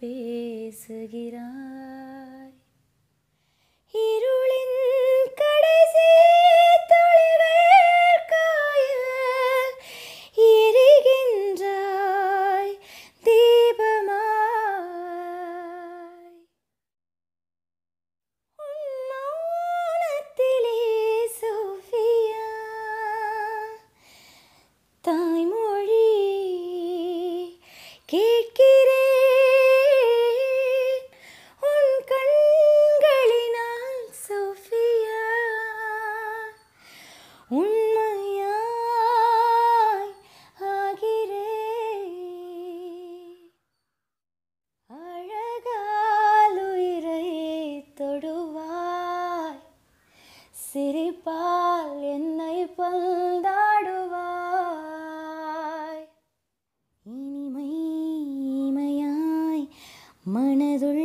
பேசுகிறார் சிரிப்பால் என்னை பந்தாடுவாய். இனிமை இமையாய் மனதுள்